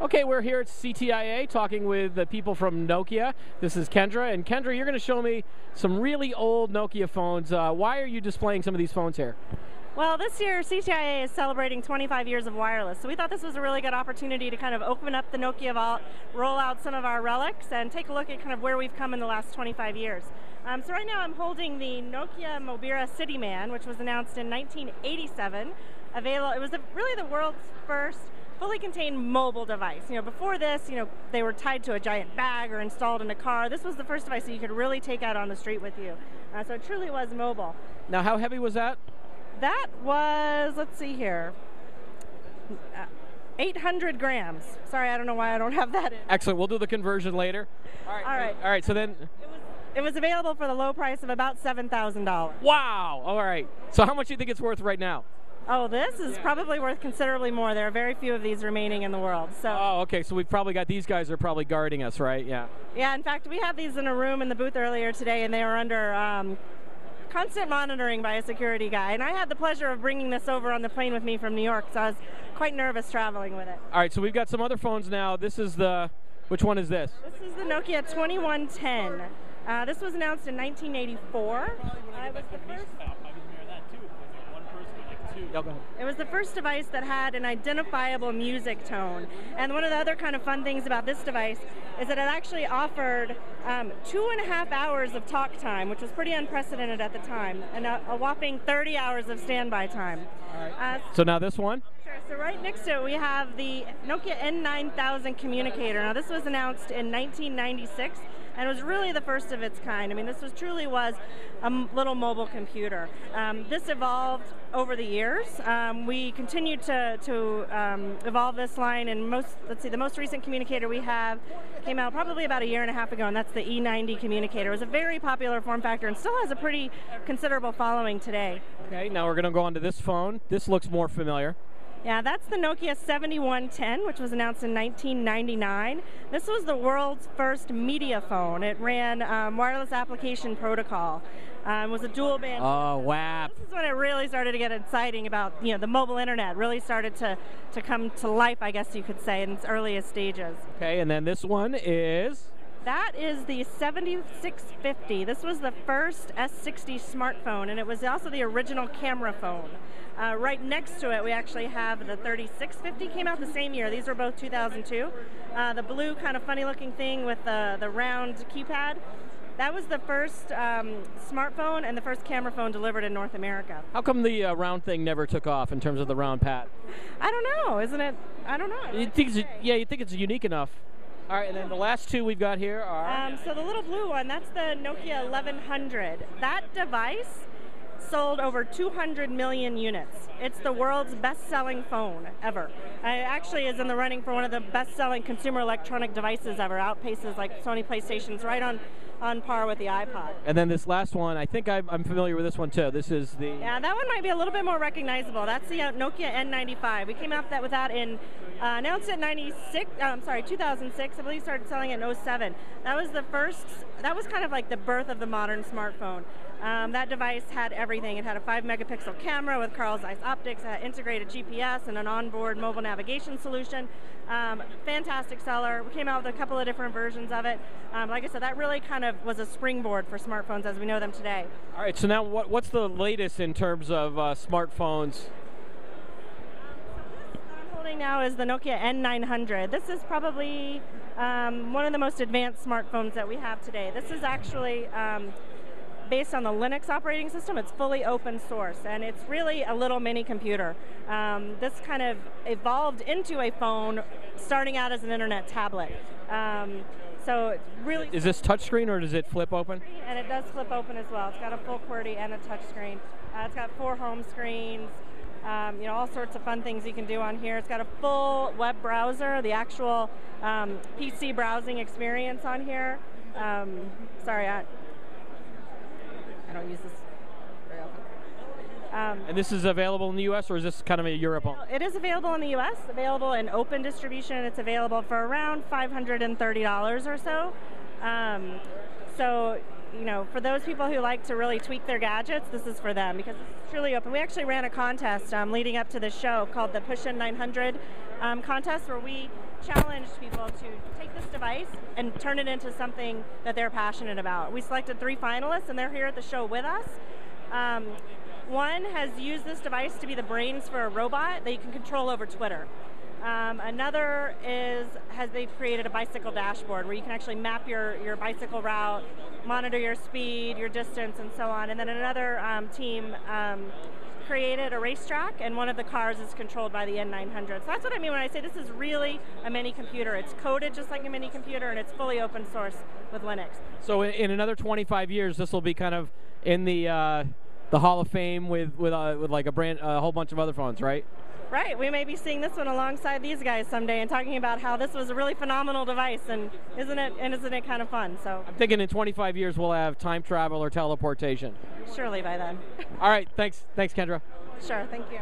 Okay, we're here at CTIA talking with the people from Nokia. This is Kendra, and Kendra, you're going to show me some really old Nokia phones. Uh, why are you displaying some of these phones here? Well, this year CTIA is celebrating 25 years of wireless, so we thought this was a really good opportunity to kind of open up the Nokia vault, roll out some of our relics, and take a look at kind of where we've come in the last 25 years. Um, so right now I'm holding the Nokia Mobira CityMan, which was announced in 1987. Available, it was the, really the world's first fully contained mobile device. You know, before this, you know, they were tied to a giant bag or installed in a car. This was the first device that you could really take out on the street with you. Uh, so it truly was mobile. Now, how heavy was that? That was, let's see here, uh, 800 grams. Sorry, I don't know why I don't have that in. Excellent. We'll do the conversion later. All right. All right. All right. So then. It was, it was available for the low price of about $7,000. Wow. All right. So how much do you think it's worth right now? Oh, this is yeah. probably worth considerably more. There are very few of these remaining in the world. So. Oh, okay. So we've probably got these guys are probably guarding us, right? Yeah. Yeah. In fact, we had these in a room in the booth earlier today, and they were under um, constant monitoring by a security guy. And I had the pleasure of bringing this over on the plane with me from New York, so I was quite nervous traveling with it. All right. So we've got some other phones now. This is the. Which one is this? This is the Nokia 2110. Uh, this was announced in 1984. Uh, it was the first. It was the first device that had an identifiable music tone. And one of the other kind of fun things about this device is that it actually offered um, two and a half hours of talk time, which was pretty unprecedented at the time, and a, a whopping 30 hours of standby time. Uh, so now this one? Sure. So right next to it, we have the Nokia N9000 communicator. Now this was announced in 1996 and it was really the first of its kind. I mean, this was truly was a little mobile computer. Um, this evolved over the years. Um, we continued to, to um, evolve this line, and most let's see, the most recent communicator we have came out probably about a year and a half ago, and that's the E90 communicator. It was a very popular form factor and still has a pretty considerable following today. Okay, now we're going to go on to this phone. This looks more familiar. Yeah, that's the Nokia 7110, which was announced in 1999. This was the world's first media phone. It ran um, wireless application protocol. Um, was a dual band. Oh, wow. This is when it really started to get exciting about, you know, the mobile internet really started to, to come to life, I guess you could say, in its earliest stages. Okay, and then this one is? That is the 7650. This was the first S60 smartphone, and it was also the original camera phone. Uh, right next to it, we actually have the 3650 came out the same year. These were both 2002. Uh, the blue kind of funny looking thing with the, the round keypad. That was the first um, smartphone and the first camera phone delivered in North America. How come the uh, round thing never took off in terms of the round pad? I don't know. Isn't it? I don't know. You think it's, yeah, you think it's unique enough. All right, and then the last two we've got here are. Um, so the little blue one, that's the Nokia 1100. That device sold over 200 million units. It's the world's best-selling phone ever. It actually is in the running for one of the best-selling consumer electronic devices ever. Outpaces like Sony PlayStations, right on on par with the iPod. And then this last one, I think I'm, I'm, familiar with this one too. This is the yeah, that one might be a little bit more recognizable. That's the uh, Nokia N95. We came out that with that in uh, announced it 96. Uh, I'm sorry, 2006. I believe started selling it in 07. That was the first. That was kind of like the birth of the modern smartphone. Um, that device had everything. It had a 5 megapixel camera with Carl Zeiss optics, it had integrated GPS and an onboard mobile navigation solution. Um, fantastic seller. We came out with a couple of different versions of it. Um, like I said, that really kind of was a springboard for smartphones as we know them today. All right, so now what, what's the latest in terms of uh, smartphones? Um this I'm holding now is the Nokia N900. This is probably um, one of the most advanced smartphones that we have today. This is actually um, based on the Linux operating system. It's fully open source, and it's really a little mini computer. Um, this kind of evolved into a phone, starting out as an internet tablet. Um, so it's really, is this touchscreen or does it flip open? And it does flip open as well. It's got a full QWERTY and a touchscreen. Uh, it's got four home screens. Um, you know, all sorts of fun things you can do on here. It's got a full web browser, the actual um, PC browsing experience on here. Um, sorry, I, I don't use this very often. Um, and this is available in the U.S. or is this kind of a Europe? It is available in the U.S. Available in open distribution. It's available for around $530 or so. Um, so you know, for those people who like to really tweak their gadgets, this is for them because it's truly open. We actually ran a contest um, leading up to the show called the Push N900 um, contest where we challenged people to take this device and turn it into something that they're passionate about. We selected three finalists, and they're here at the show with us. Um, one has used this device to be the brains for a robot that you can control over Twitter. Um, another is has they've created a bicycle dashboard where you can actually map your, your bicycle route, monitor your speed, your distance, and so on. And then another um, team um, created a racetrack, and one of the cars is controlled by the N900. So that's what I mean when I say this is really a mini computer. It's coded just like a mini computer, and it's fully open source with Linux. So in, in another 25 years, this will be kind of in the uh, the Hall of Fame with with, uh, with like a brand a whole bunch of other phones, right? Right, we may be seeing this one alongside these guys someday and talking about how this was a really phenomenal device and isn't it and isn't it kind of fun? So I'm thinking in 25 years we'll have time travel or teleportation. Surely by then. All right, thanks, thanks, Kendra. Sure, thank you.